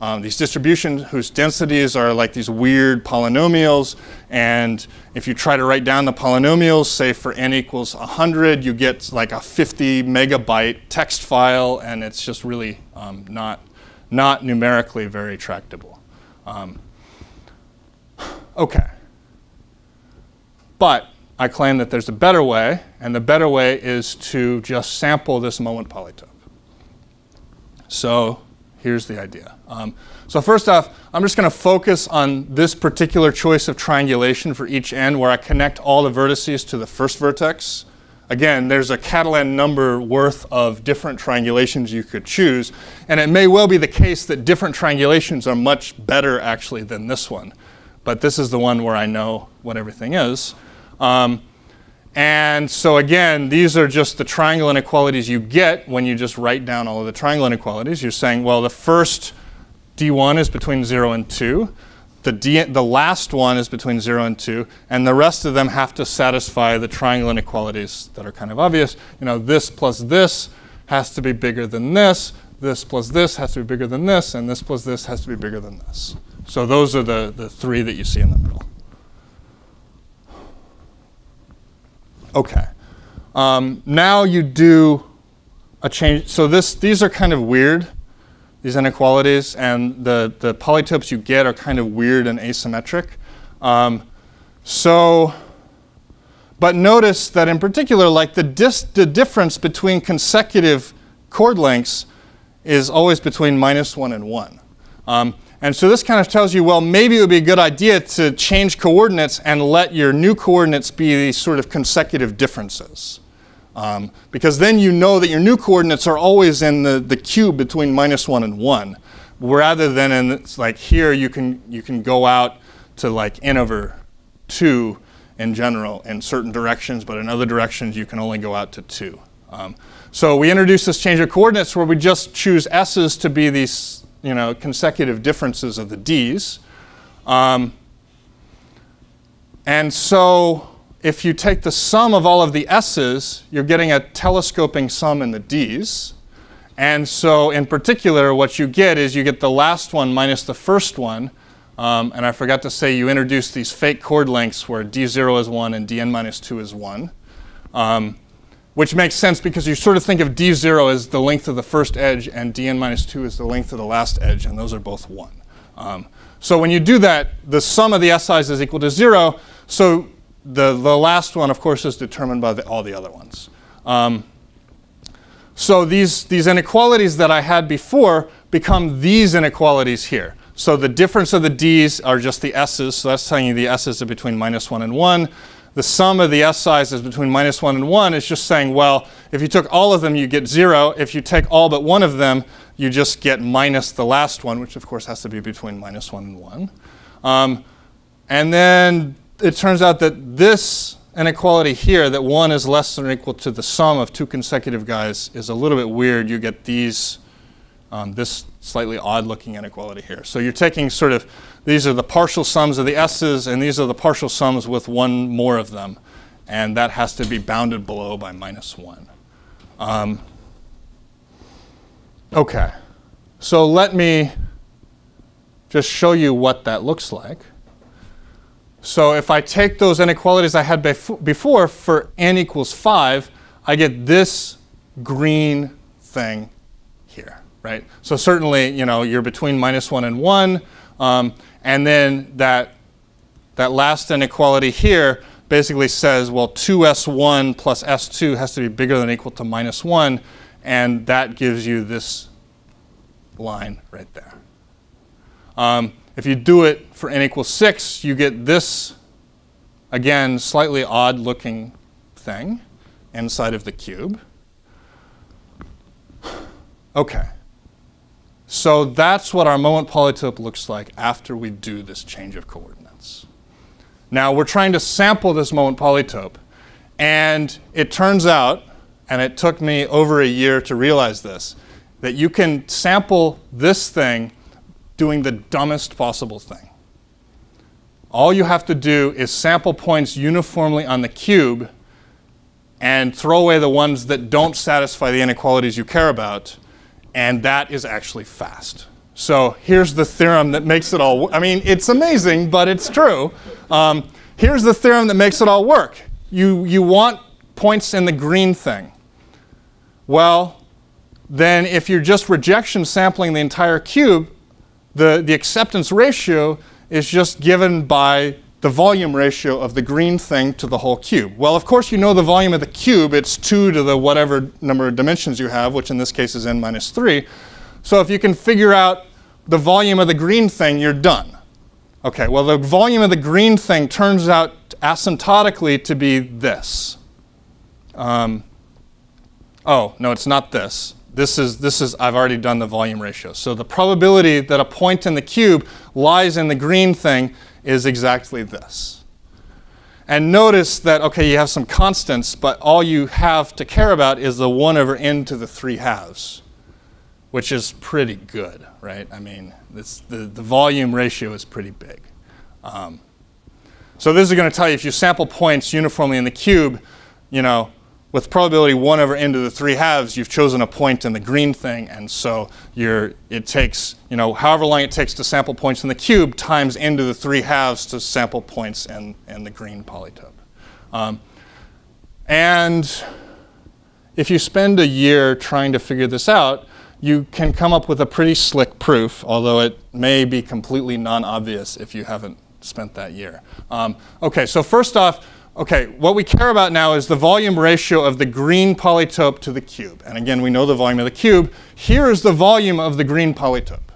um, these distributions whose densities are like these weird polynomials. And if you try to write down the polynomials, say for n equals 100, you get like a 50 megabyte text file, and it's just really um, not, not numerically very tractable. Um, Okay. But I claim that there's a better way, and the better way is to just sample this moment polytope. So here's the idea. Um, so first off, I'm just going to focus on this particular choice of triangulation for each end where I connect all the vertices to the first vertex. Again, there's a Catalan number worth of different triangulations you could choose, and it may well be the case that different triangulations are much better actually than this one but this is the one where I know what everything is. Um, and so again, these are just the triangle inequalities you get when you just write down all of the triangle inequalities. You're saying, well, the first D1 is between 0 and 2. The, D, the last one is between 0 and 2. And the rest of them have to satisfy the triangle inequalities that are kind of obvious. You know, this plus this has to be bigger than this. This plus this has to be bigger than this. And this plus this has to be bigger than this. So those are the, the three that you see in the middle. Okay. Um, now you do a change. So this, these are kind of weird, these inequalities, and the, the polytopes you get are kind of weird and asymmetric. Um, so, but notice that in particular, like the, dis, the difference between consecutive chord lengths is always between minus 1 and 1. Um, and so this kind of tells you, well, maybe it would be a good idea to change coordinates and let your new coordinates be these sort of consecutive differences. Um, because then you know that your new coordinates are always in the, the cube between minus 1 and 1, rather than in, it's like here you can, you can go out to like n over 2 in general in certain directions, but in other directions you can only go out to 2. Um, so we introduce this change of coordinates where we just choose s's to be these you know, consecutive differences of the d's. Um, and so if you take the sum of all of the s's, you're getting a telescoping sum in the d's. And so in particular, what you get is you get the last one minus the first one. Um, and I forgot to say you introduce these fake chord lengths where d0 is 1 and dn minus 2 is 1. Um, which makes sense because you sort of think of d0 as the length of the first edge and dn minus 2 is the length of the last edge, and those are both 1. Um, so when you do that, the sum of the si's is equal to 0, so the, the last one, of course, is determined by the, all the other ones. Um, so these, these inequalities that I had before become these inequalities here. So the difference of the d's are just the s's, so that's telling you the s's are between minus 1 and 1. The sum of the s sizes between minus 1 and 1 is just saying, well, if you took all of them, you get 0. If you take all but one of them, you just get minus the last one, which of course has to be between minus 1 and 1. Um, and then it turns out that this inequality here, that 1 is less than or equal to the sum of two consecutive guys, is a little bit weird. You get these um, this slightly odd looking inequality here. So you're taking sort of, these are the partial sums of the s's, and these are the partial sums with one more of them. And that has to be bounded below by minus 1. Um, okay, so let me just show you what that looks like. So if I take those inequalities I had bef before for n equals 5, I get this green thing here right? So certainly, you know, you're between minus 1 and 1. Um, and then that, that last inequality here basically says, well, 2s1 plus s2 has to be bigger than or equal to minus 1. And that gives you this line right there. Um, if you do it for n equals 6, you get this, again, slightly odd looking thing inside of the cube. [SIGHS] Okay. So that's what our moment polytope looks like after we do this change of coordinates. Now we're trying to sample this moment polytope, and it turns out, and it took me over a year to realize this, that you can sample this thing doing the dumbest possible thing. All you have to do is sample points uniformly on the cube and throw away the ones that don't satisfy the inequalities you care about, and that is actually fast. So here's the theorem that makes it all, I mean, it's amazing, but it's true. Um, here's the theorem that makes it all work. You, you want points in the green thing. Well, then if you're just rejection sampling the entire cube, the, the acceptance ratio is just given by the volume ratio of the green thing to the whole cube. Well, of course, you know the volume of the cube. It's 2 to the whatever number of dimensions you have, which in this case is n minus 3. So if you can figure out the volume of the green thing, you're done. Okay, well, the volume of the green thing turns out asymptotically to be this. Um, oh, no, it's not this. This is, this is, I've already done the volume ratio. So the probability that a point in the cube lies in the green thing is exactly this. And notice that, okay, you have some constants, but all you have to care about is the 1 over n to the 3 halves, which is pretty good, right? I mean, this, the, the volume ratio is pretty big. Um, so this is going to tell you if you sample points uniformly in the cube, you know, with probability 1 over n to the 3 halves, you've chosen a point in the green thing, and so it takes, you know, however long it takes to sample points in the cube times n to the 3 halves to sample points in, in the green polytope. Um, and if you spend a year trying to figure this out, you can come up with a pretty slick proof, although it may be completely non-obvious if you haven't spent that year. Um, okay, so first off, Okay, what we care about now is the volume ratio of the green polytope to the cube. And again, we know the volume of the cube. Here is the volume of the green polytope,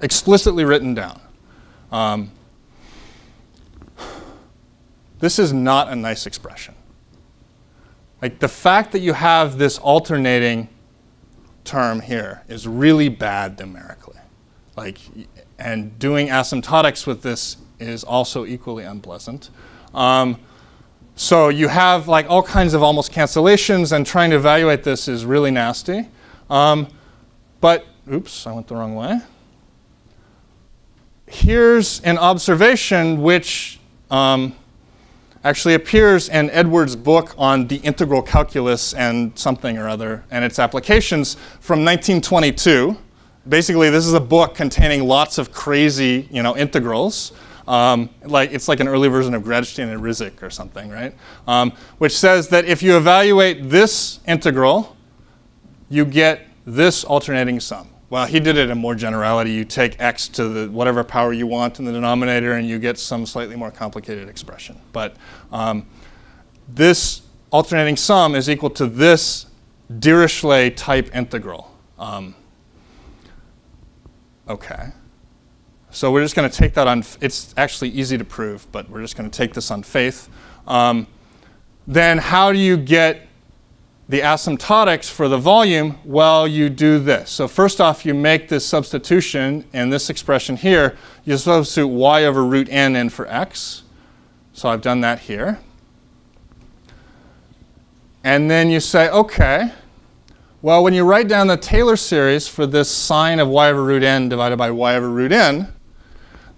explicitly written down. Um, this is not a nice expression. Like the fact that you have this alternating term here is really bad numerically. Like, and doing asymptotics with this is also equally unpleasant. Um, so you have like all kinds of almost cancellations, and trying to evaluate this is really nasty. Um, but, oops, I went the wrong way. Here's an observation which um, actually appears in Edwards' book on the integral calculus and something or other and its applications from 1922. Basically, this is a book containing lots of crazy, you know, integrals. Um, like it's like an early version of Gradshteyn and Ryzhik or something, right? Um, which says that if you evaluate this integral, you get this alternating sum. Well, he did it in more generality. You take x to the whatever power you want in the denominator, and you get some slightly more complicated expression. But um, this alternating sum is equal to this Dirichlet type integral. Um, Okay. So we're just going to take that on, it's actually easy to prove, but we're just going to take this on faith. Um, then how do you get the asymptotics for the volume? Well, you do this. So first off, you make this substitution in this expression here. You substitute y over root n in for x. So I've done that here. And then you say, okay, well, when you write down the Taylor series for this sine of y over root n divided by y over root n,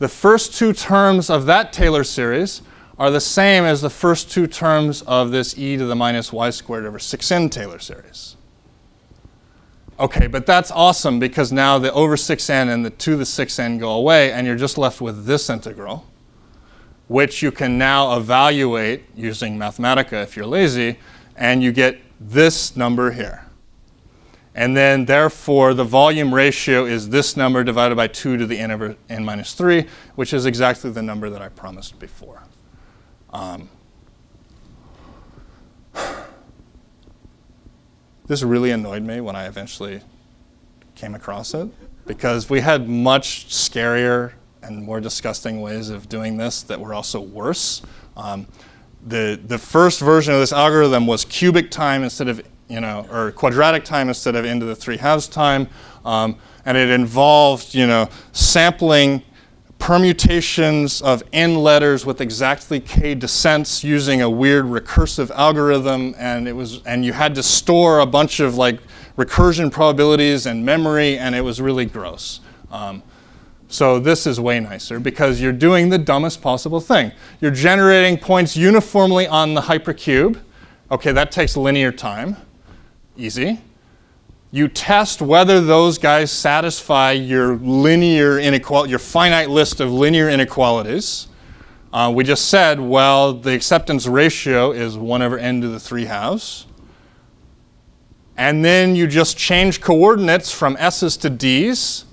the first two terms of that Taylor series are the same as the first two terms of this e to the minus y squared over 6n Taylor series. Okay, but that's awesome because now the over 6n and the to the 6n go away and you're just left with this integral, which you can now evaluate using Mathematica if you're lazy, and you get this number here. And then therefore the volume ratio is this number divided by 2 to the n n minus 3, which is exactly the number that I promised before. Um, [SIGHS] this really annoyed me when I eventually came across it because we had much scarier and more disgusting ways of doing this that were also worse. Um, the, the first version of this algorithm was cubic time instead of, you know, or quadratic time instead of into the three halves time. Um, and it involved, you know, sampling permutations of n letters with exactly k descents using a weird recursive algorithm. And it was and you had to store a bunch of like recursion probabilities and memory and it was really gross. Um, so this is way nicer because you're doing the dumbest possible thing. You're generating points uniformly on the hypercube. Okay that takes linear time easy you test whether those guys satisfy your linear inequality, your finite list of linear inequalities. Uh, we just said, well, the acceptance ratio is 1 over n to the 3 halves. And then you just change coordinates from s's to d's.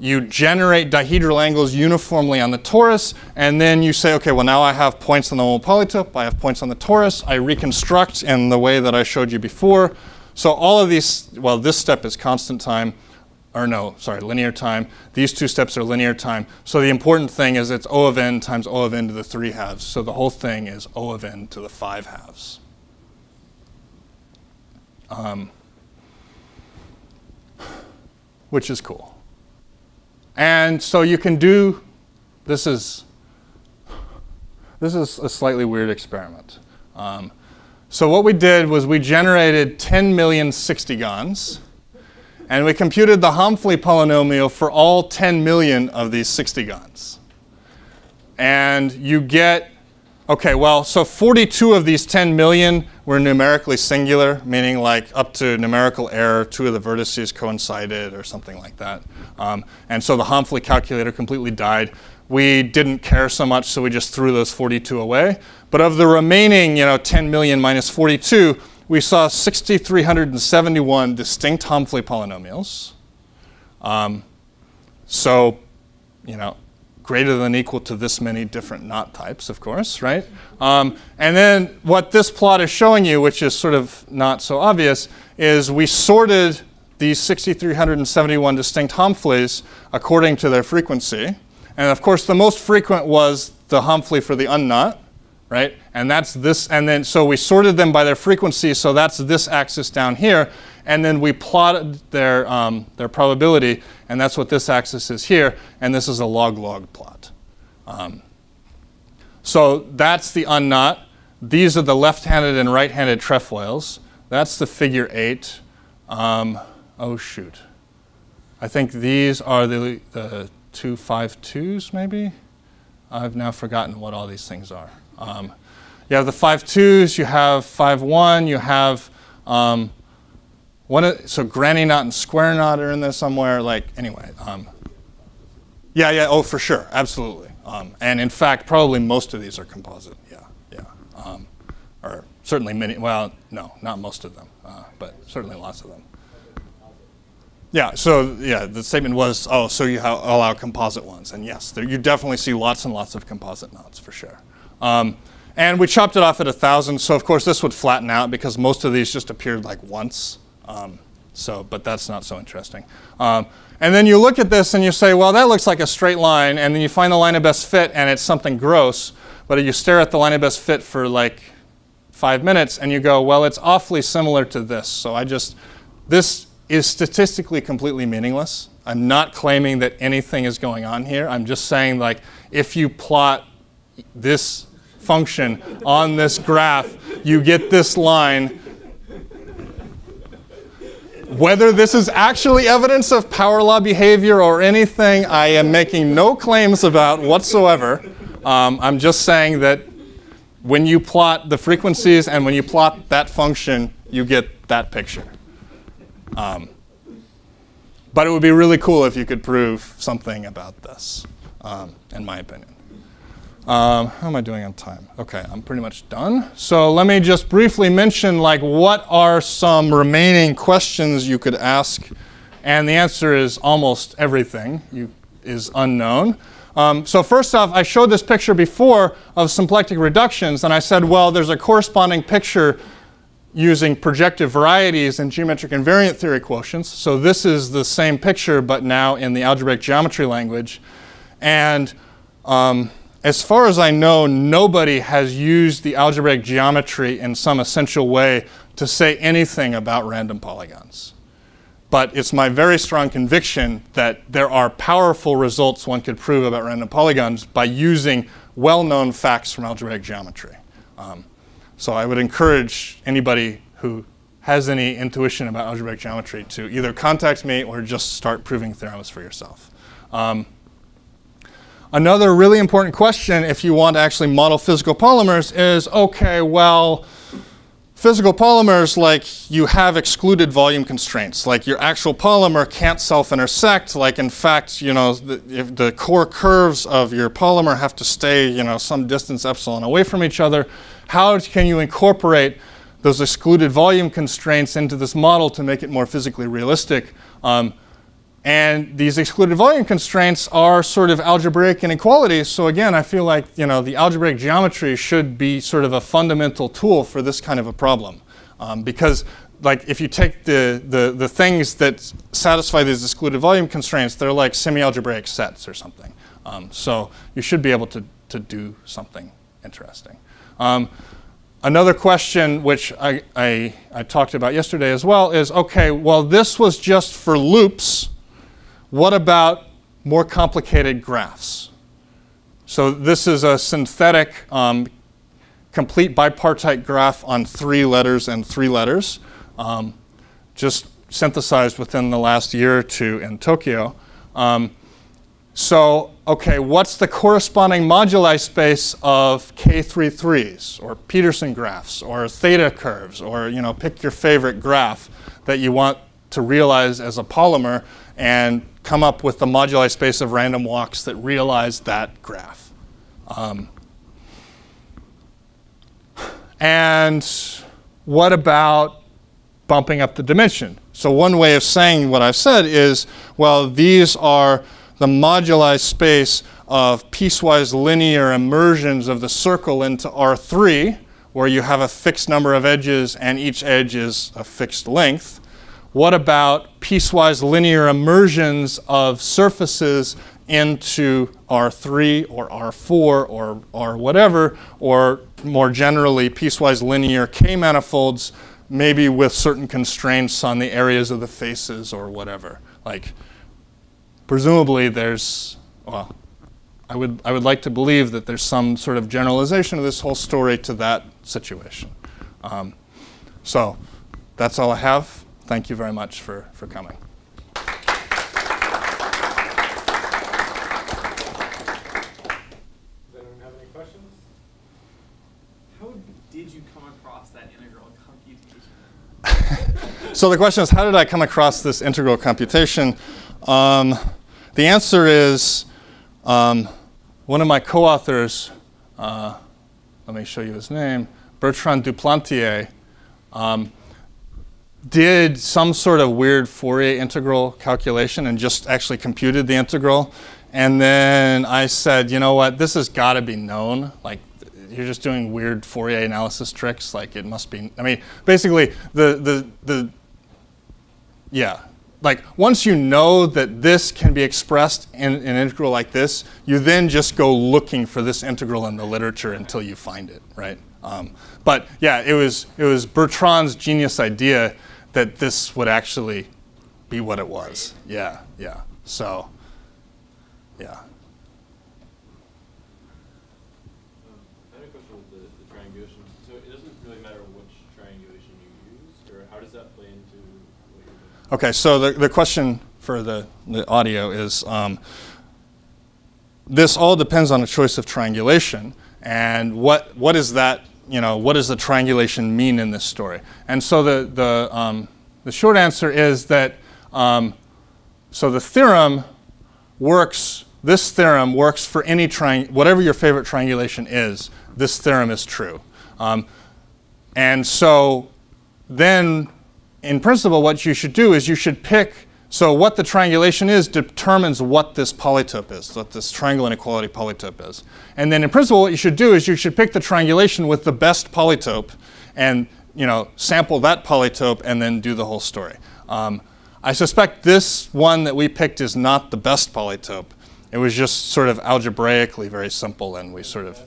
You generate dihedral angles uniformly on the torus, and then you say, okay, well, now I have points on the polytope, I have points on the torus, I reconstruct in the way that I showed you before. So all of these, well, this step is constant time, or no, sorry, linear time. These two steps are linear time. So the important thing is it's O of n times O of n to the 3 halves. So the whole thing is O of n to the 5 halves. Um, which is cool. And so you can do, this is, this is a slightly weird experiment. Um, so what we did was we generated 10 million 60gons, and we computed the HOMFLY polynomial for all 10 million of these 60gons. And you get, okay, well, so 42 of these 10 million were numerically singular, meaning like up to numerical error, two of the vertices coincided or something like that. Um, and so the HOMFLY calculator completely died we didn't care so much, so we just threw those 42 away. But of the remaining, you know, 10 million minus 42, we saw 6,371 distinct HOMFLY polynomials. Um, so, you know, greater than equal to this many different knot types, of course, right? Um, and then what this plot is showing you, which is sort of not so obvious, is we sorted these 6,371 distinct HOMFLYs according to their frequency. And of course, the most frequent was the HOMFLY for the unknot, right? And that's this, and then so we sorted them by their frequency, so that's this axis down here. And then we plotted their, um, their probability, and that's what this axis is here, and this is a log-log plot. Um, so that's the unknot. These are the left-handed and right-handed trefoils. That's the figure eight. Um, oh shoot. I think these are the, the two five twos, maybe? I've now forgotten what all these things are. Um, you have the five twos, you have five one, you have um, one. So granny knot and square knot are in there somewhere. Like anyway, um, yeah, yeah. Oh, for sure, absolutely. Um, and in fact, probably most of these are composite. Yeah, yeah. Um, or certainly many. Well, no, not most of them, uh, but certainly lots of them. Yeah, so yeah, the statement was, oh, so you allow composite ones. And yes, there, you definitely see lots and lots of composite knots for sure. Um, and we chopped it off at a 1,000, so of course this would flatten out because most of these just appeared like once. Um, So, but that's not so interesting. Um, and then you look at this and you say, well, that looks like a straight line. And then you find the line of best fit and it's something gross. But you stare at the line of best fit for like five minutes and you go, well, it's awfully similar to this. So I just, this is statistically completely meaningless. I'm not claiming that anything is going on here. I'm just saying, like, if you plot this function on this graph, you get this line whether this is actually evidence of power law behavior or anything, I am making no claims about whatsoever. Um, I'm just saying that when you plot the frequencies and when you plot that function, you get that picture. Um, but it would be really cool if you could prove something about this, um, in my opinion. Um, how am I doing on time? Okay, I'm pretty much done. So let me just briefly mention like what are some remaining questions you could ask, and the answer is almost everything you, is unknown. Um, so first off, I showed this picture before of symplectic reductions, and I said, well, there's a corresponding picture using projective varieties and geometric invariant theory quotients. So this is the same picture, but now in the algebraic geometry language. And um, as far as I know, nobody has used the algebraic geometry in some essential way to say anything about random polygons. But it's my very strong conviction that there are powerful results one could prove about random polygons by using well-known facts from algebraic geometry. Um, so I would encourage anybody who has any intuition about algebraic geometry to either contact me or just start proving theorems for yourself. Um, Another really important question if you want to actually model physical polymers is, okay, well, physical polymers, like you have excluded volume constraints. Like your actual polymer can't self-intersect. Like in fact, you know, the, the core curves of your polymer have to stay, you know, some distance epsilon away from each other. How can you incorporate those excluded volume constraints into this model to make it more physically realistic? Um, and these excluded volume constraints are sort of algebraic inequalities. So again, I feel like you know the algebraic geometry should be sort of a fundamental tool for this kind of a problem. Um, because like if you take the, the, the things that satisfy these excluded volume constraints, they're like semi-algebraic sets or something. Um, so you should be able to, to do something interesting. Um, another question, which I, I, I talked about yesterday as well, is okay, well, this was just for loops what about more complicated graphs? So this is a synthetic um, complete bipartite graph on three letters and three letters, um, just synthesized within the last year or two in Tokyo. Um, so, okay, what's the corresponding moduli space of K33s or Petersen graphs or theta curves or, you know, pick your favorite graph that you want to realize as a polymer and come up with the moduli space of random walks that realize that graph. Um, and what about bumping up the dimension? So one way of saying what I've said is, well, these are the moduli space of piecewise linear immersions of the circle into R3, where you have a fixed number of edges and each edge is a fixed length. What about piecewise linear immersions of surfaces into R3 or R4 or, or whatever, or more generally, piecewise linear K-manifolds, maybe with certain constraints on the areas of the faces or whatever. Like, presumably there's, well, I would, I would like to believe that there's some sort of generalization of this whole story to that situation. Um, so that's all I have thank you very much for, for coming. Does anyone have any questions? How did you come across that integral computation? [LAUGHS] so the question is, how did I come across this integral computation? Um, the answer is um, one of my co-authors, uh, let me show you his name, Bertrand Duplantier, um, did some sort of weird Fourier integral calculation and just actually computed the integral. And then I said, you know what, this has got to be known. Like, you're just doing weird Fourier analysis tricks. Like, it must be. I mean, basically, the the the yeah. Like once you know that this can be expressed in an integral like this, you then just go looking for this integral in the literature until you find it, right? Um, but yeah, it was it was Bertrand's genius idea that this would actually be what it was. Yeah, yeah. So, yeah. I have a question with the, the triangulation. So it doesn't really matter which triangulation you use, or how does that play into what you're doing? Okay, so the, the question for the, the audio is um, this all depends on a choice of triangulation, and what, what is that, you know, what does the triangulation mean in this story? And so the, the, um, the short answer is that, um, so the theorem works, this theorem works for any whatever your favorite triangulation is, this theorem is true. Um, and so then in principle, what you should do is you should pick, so what the triangulation is determines what this polytope is, what this triangle inequality polytope is. And then in principle, what you should do is you should pick the triangulation with the best polytope and you know, sample that polytope and then do the whole story. Um, I suspect this one that we picked is not the best polytope. It was just sort of algebraically very simple and we sort of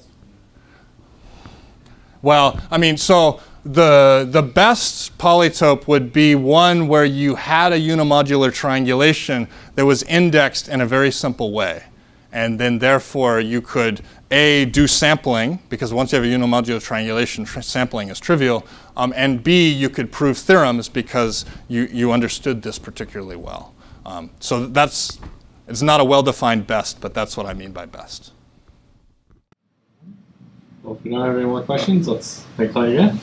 well, I mean, so the, the best polytope would be one where you had a unimodular triangulation that was indexed in a very simple way. And then therefore you could A, do sampling, because once you have a unimodular triangulation, tr sampling is trivial. Um, and B, you could prove theorems because you, you understood this particularly well. Um, so that's, it's not a well-defined best, but that's what I mean by best. Well, if we don't have any more questions, let's thank Clayton.